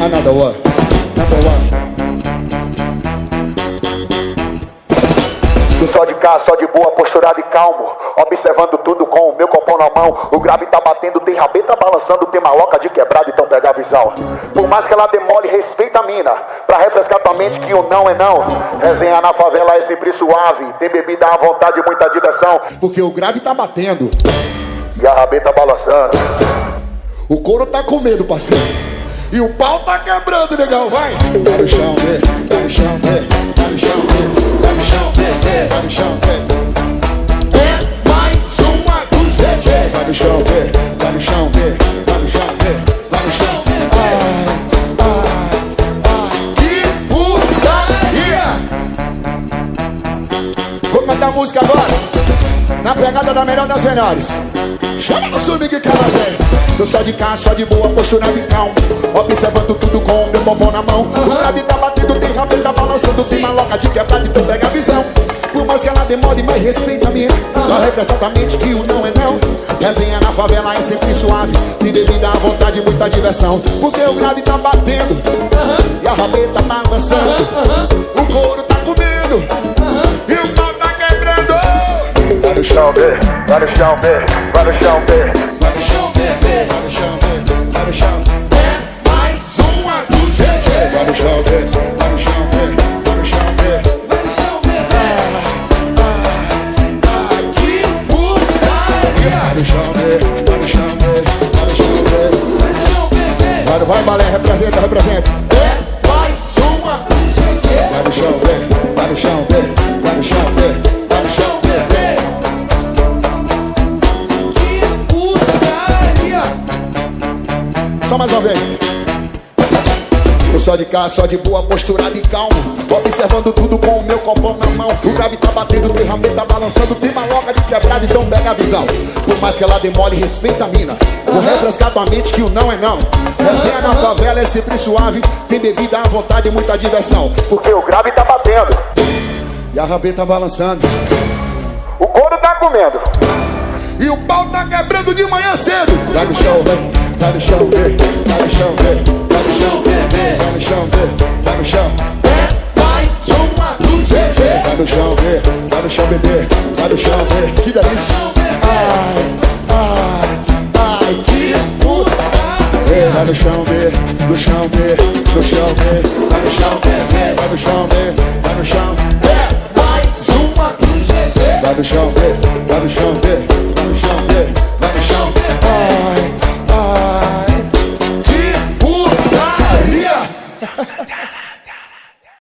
Another one. Number one. Só de cá, só de boa, posturado e calmo. Observando tudo com o meu copão na mão. O grave tá batendo, tem rabeta balançando, tem maloca de quebrado, então pega a visão. Por mais que ela demore, respeita a mina. Pra refrescar tua mente que o não é não. Resenha na favela é sempre suave. Tem bebida à vontade, muita diversão. Porque o grave tá batendo. E a rabeta balançando. O couro tá com medo, parceiro. E o pau tá quebrando, legal, vai! Tá no chão, vê, tá no chão, vê, tá no chão, vê, tá no chão, vê, tá no chão, vê. É mais uma do GG. Tá no chão, vê, tá no chão, vê, tá no chão, vê, tá no chão, vê. Vou cantar música agora, na pegada da melhor das melhores. Chama no subir que só de cá, só de boa, postura de calmo Observando tudo com o meu bombom na mão. O grave tá batendo, tem rabelo tá balançando. Tem maloca de quebrado, então pega a visão. Por mais que ela demore, mas respeita a minha. Ela refresca tua mente que o não é não Resenha na favela é sempre suave. Tem bebida à vontade, muita diversão. Porque o grave tá batendo. E a rabeta balançando. O couro tá comendo. E o pau tá quebrando. Vai no chão, vê, vai no chão, vê, vai no chão, vê. Vai, balé, representa, representa. É mais uma. Vai no chão, bebê. Vai no chão, bebê. Vai no chão, bebê. Vai no chão, bebê. Só mais uma vez. Só de cá, só de boa, posturado e calmo. Observando tudo com o meu copão na mão. O grave tá batendo, tem rameta tá balançando. Tem maloca de quebrado, então pega a visão. Por mais que ela demore, respeita a mina. Vou refrescar tua mente que o não é não. Resenha na favela é sempre suave. Tem bebida à vontade e muita diversão. Porque o grave tá batendo. E a rabeta balançando. O couro tá comendo. E o pau tá quebrando de manhã cedo. Tá no chão, vem. Tá no chão, vem. Tá no chão, vem. No chão, vem. Tá no chão, bebê. Tá no chão, vem. Que delícia. Ai, ai, ai, que puta. Tá no chão, vem. No chão, vem. No chão, vem. Tá no chão, bebê. Tá no chão, vem. Tá no chão. É mais uma do GG. Tá no chão, vem. Tá no chão, vem. Tá no chão, vem.